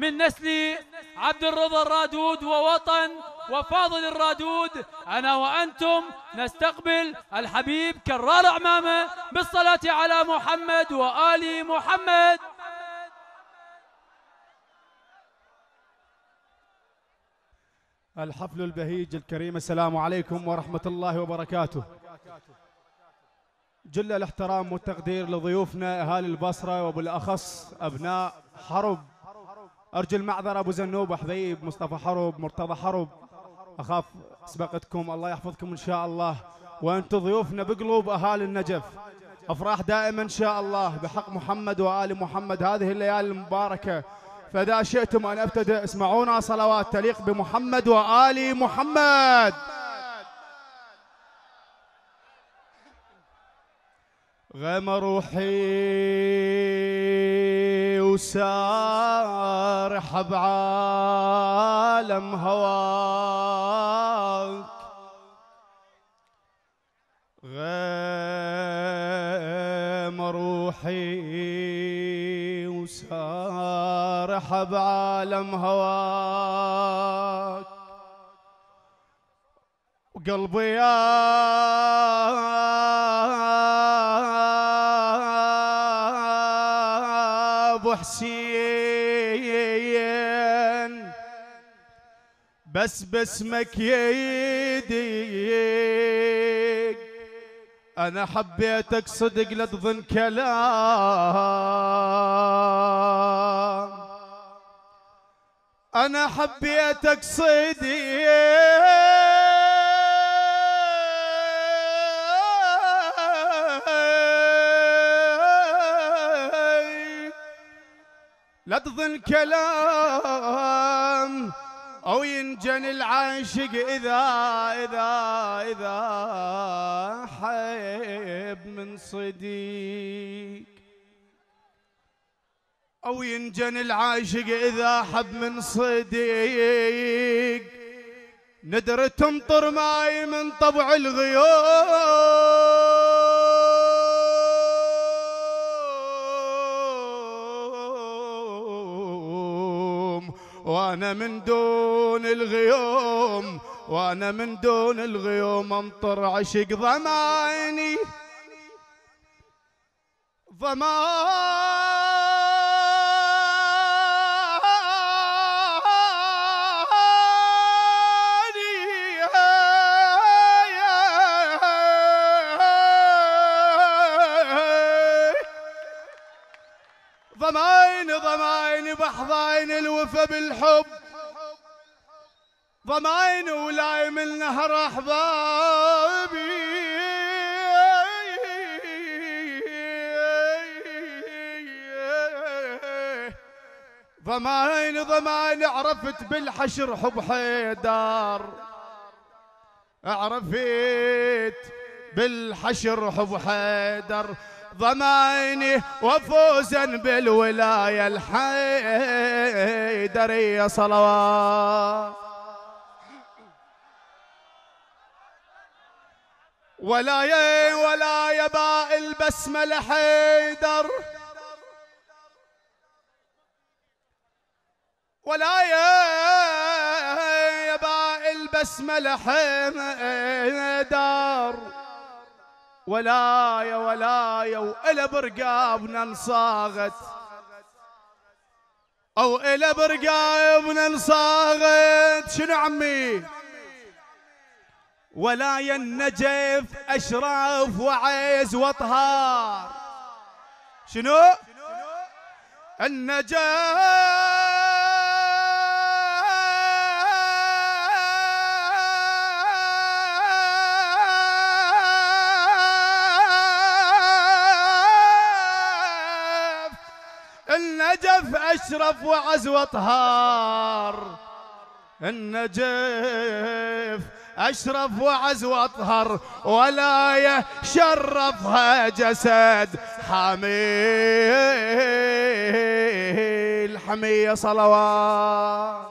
من نسل عبد الرضا الرادود ووطن وفاضل الرادود. أنا وأنتم نستقبل الحبيب كرار عمامة بالصلاة على محمد وآل محمد. الحفل البهيج الكريم السلام عليكم ورحمة الله وبركاته. جل الاحترام والتقدير لضيوفنا أهالي البصرة وبالأخص أبناء حرب أرجو المعذرة أبو زنوب حبيب مصطفى حرب مرتضى حرب أخاف سبقتكم الله يحفظكم إن شاء الله. وأنتم ضيوفنا بقلوب أهالي النجف. أفراح دائما إن شاء الله بحق محمد وآل محمد هذه الليالي المباركة. فإذا شئتم أن أبتدئ اسمعونا صلوات تليق بمحمد وآل محمد. غم روحي. وسارح بعالم هواك. غم روحي وسارح بعالم هواك. وقلبي يا بس باسمك يديك أنا حبيتك صدق لا تظن كلام. أنا حبيتك صدق لا تظن كلام. أو ينجن العاشق إذا إذا إذا حيب من صديق. أو ينجن العاشق إذا حب من صديق. ندر تمطر ماي من طبع الغيوم. وأنا من دون الغيوم وأنا من دون الغيوم امطر عشق ضمايني ضماني. ضماين ضماين بحضاين الوفا بالحب. ضماين ولاي من نهر أحبابي. ضماين ضماين عرفت بالحشر حب حيدار. عرفت بالحشر حب حيدر ضمايني وفوزا بالولاية الحيدرية. صلوات. ولاية ولاية باء البسملة حيدر ولاية باء البسملة حيدر ولاية ولاية وإلى برقابنا انصاغت. أو إلى برقابنا انصاغت. شنو عمي؟ ولاية النجف أشراف وعيز وطهار. شنو؟ النجف النجف أشرف وعز وطهار النجف أشرف وعز وأطهر ولا يشرفها جسد حميل حمية صلوات.